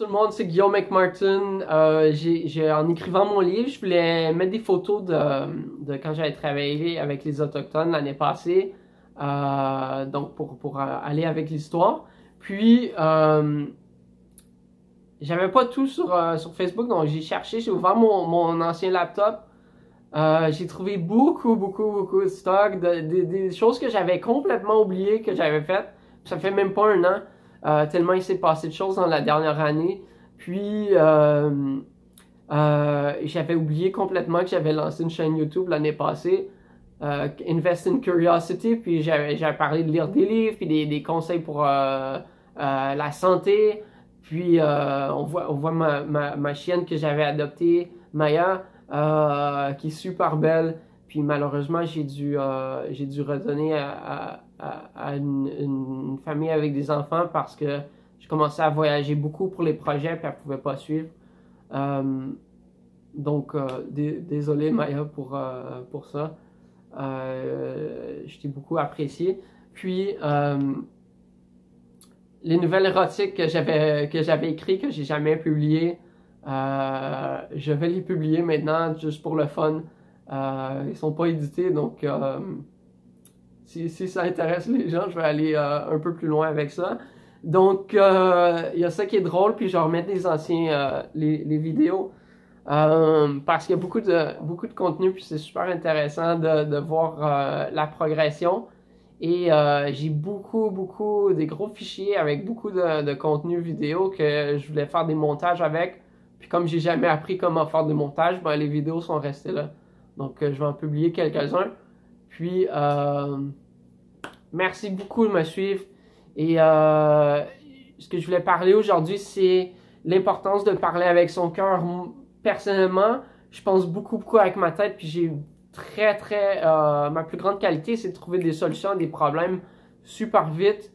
tout le monde, c'est Guillaume McMartin. Euh, en écrivant mon livre, je voulais mettre des photos de, quand j'avais travaillé avec les Autochtones l'année passée, euh, donc pour, pour euh, aller avec l'histoire. Puis, euh, j'avais pas tout sur, sur Facebook, donc j'ai cherché, j'ai ouvert mon, mon ancien laptop. J'ai trouvé beaucoup, beaucoup, beaucoup de stock, de, des choses que j'avais complètement oubliées que j'avais faites. Ça fait même pas un an. Euh, tellement il s'est passé de choses dans la dernière année. Puis, euh, euh, j'avais oublié complètement que j'avais lancé une chaîne YouTube l'année passée, Invest in Curiosity, puis j'avais parlé de lire des livres, puis des, des conseils pour la santé. Puis, on voit, on voit ma, ma, ma chienne que j'avais adoptée, Maya, qui est super belle. Puis malheureusement, j'ai dû, j'ai dû redonner à, à, une, famille avec des enfants parce que je commençais à voyager beaucoup pour les projets puis elle pouvait pas suivre. Euh, donc, euh, désolé Maya pour, euh, pour ça. je t'ai beaucoup apprécié. Puis, les nouvelles érotiques que j'avais que j'avais écrites, que j'ai jamais publiées, je vais les publier maintenant juste pour le fun. Ils sont pas édités, donc si, si, ça intéresse les gens, je vais aller euh, un peu plus loin avec ça. Donc, euh, il y a ça qui est drôle, puis je remettre les anciens, euh, les, les, vidéos, parce qu'il y a beaucoup de, beaucoup de contenu, puis c'est super intéressant de, de voir la progression. Et j'ai beaucoup, beaucoup, des gros fichiers avec beaucoup de, de contenu vidéo que je voulais faire des montages avec. Puis comme j'ai jamais appris comment faire des montages, ben, les vidéos sont restées là. Donc, je vais en publier quelques-uns. Puis, euh, merci beaucoup de me suivre. Et euh, ce que je voulais parler aujourd'hui, c'est l'importance de parler avec son cœur. Personnellement, je pense beaucoup, beaucoup avec ma tête. Puis, j'ai très, très... Euh, ma plus grande qualité, c'est de trouver des solutions à des problèmes super vite.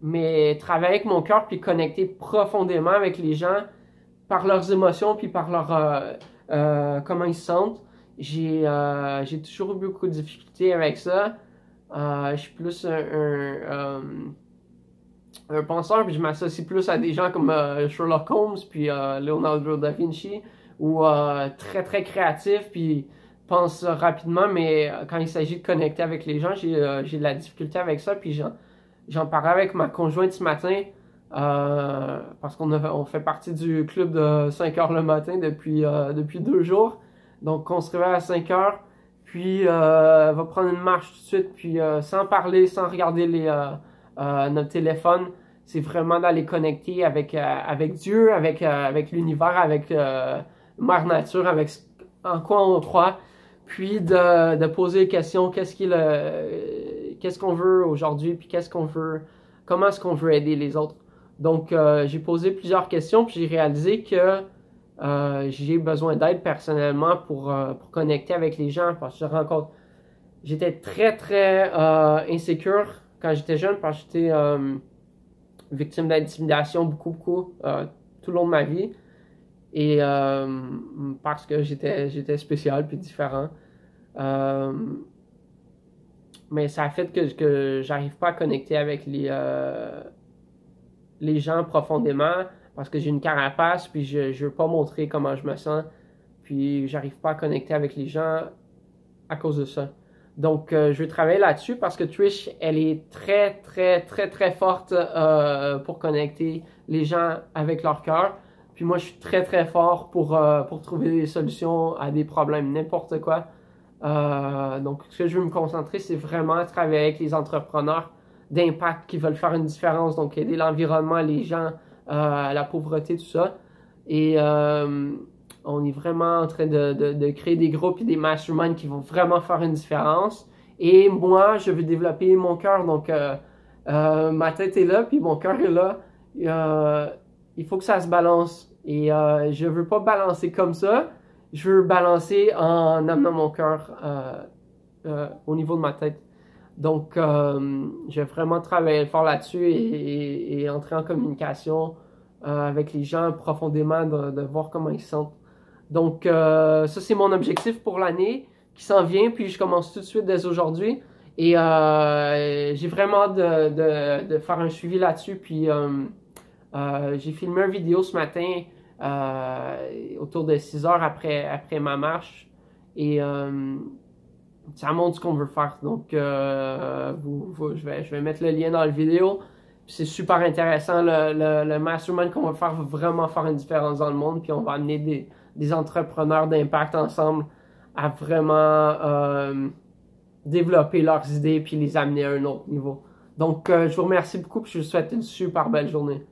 mais travailler avec mon cœur, puis connecter profondément avec les gens par leurs émotions, puis par leur... comment ils se sentent j'ai euh, j'ai toujours eu beaucoup de difficultés avec ça. Euh, je suis plus un, un, euh, penseur, puis je m'associe plus à des gens comme Sherlock Holmes, puis Leonardo da Vinci, ou très très créatifs, puis pense rapidement, mais quand il s'agit de connecter avec les gens, j'ai de la difficulté avec ça, puis j'en parlais avec ma conjointe ce matin. Parce qu'on on fait partie du club de 5 heures le matin depuis, depuis deux jours. Donc, on se réveille à 5 heures, puis euh, va prendre une marche tout de suite, puis euh, sans parler, sans regarder les, euh, euh notre téléphone, c'est vraiment d'aller connecter avec, euh, avec Dieu, avec, avec l'univers, avec Mère Nature, avec en quoi on croit, puis de, de poser les questions, qu'est-ce qu'il qu'est-ce qu'on veut aujourd'hui, puis qu'est-ce qu'on veut, comment est-ce qu'on veut aider les autres. Donc, j'ai posé plusieurs questions, puis j'ai réalisé que euh, j'ai besoin d'aide personnellement pour, euh, pour connecter avec les gens parce que je rencontre. J'étais très très euh, insécure quand j'étais jeune parce que j'étais victime d'intimidation beaucoup beaucoup tout le long de ma vie et parce que j'étais j'étais spécial puis différent. mais ça a fait que, que j'arrive pas à connecter avec les, les gens profondément parce que j'ai une carapace, puis je ne veux pas montrer comment je me sens, puis j'arrive pas à connecter avec les gens à cause de ça. Donc, euh, je vais travailler là-dessus parce que Trish, elle est très, très, très, très forte euh, pour connecter les gens avec leur cœur. Puis moi, je suis très, très fort pour, euh, pour trouver des solutions à des problèmes, n'importe quoi. donc, ce que je veux me concentrer, c'est vraiment travailler avec les entrepreneurs d'impact qui veulent faire une différence. Donc, aider l'environnement, les gens, à la pauvreté, tout ça. Et euh, on est vraiment en train de, créer des groupes et des masterminds qui vont vraiment faire une différence. Et moi, je veux développer mon cœur. Donc, euh, euh, ma tête est là, puis mon cœur est là. il faut que ça se balance. Et je veux pas balancer comme ça. Je veux balancer en amenant mon cœur au niveau de ma tête. Donc, euh, j'ai vraiment travaillé fort là-dessus et, entrer en communication euh, avec les gens profondément, de, voir comment ils se sentent. Donc, euh, ça, c'est mon objectif pour l'année qui s'en vient. Puis, je commence tout de suite dès aujourd'hui. Et j'ai vraiment de, de, faire un suivi là-dessus. Puis, j'ai filmé une vidéo ce matin autour de 6 heures après, après ma marche. Et ça montre ce qu'on veut faire. Donc, vous, je, vais, je vais mettre le lien dans la vidéo. C'est super intéressant. Le, le, mastermind qu'on va faire va vraiment faire une différence dans le monde. Puis on va amener des, des entrepreneurs d'impact ensemble à vraiment développer leurs idées puis les amener à un autre niveau. Donc, je vous remercie beaucoup et je vous souhaite une super belle journée.